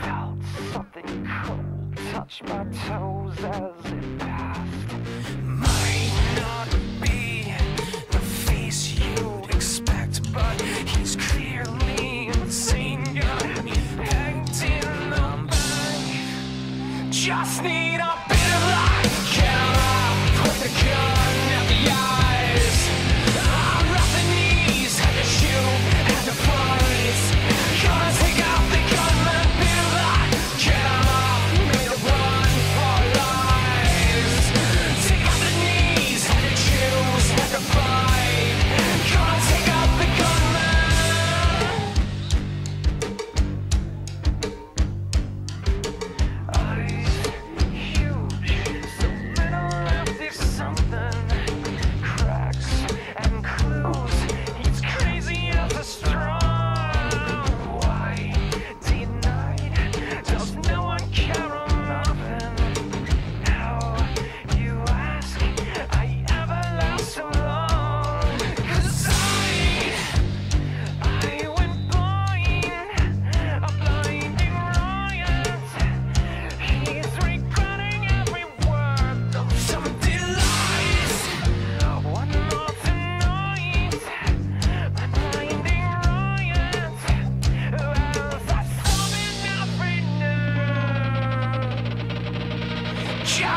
Felt something cold touch my toes as it need a bit of life. Gotcha!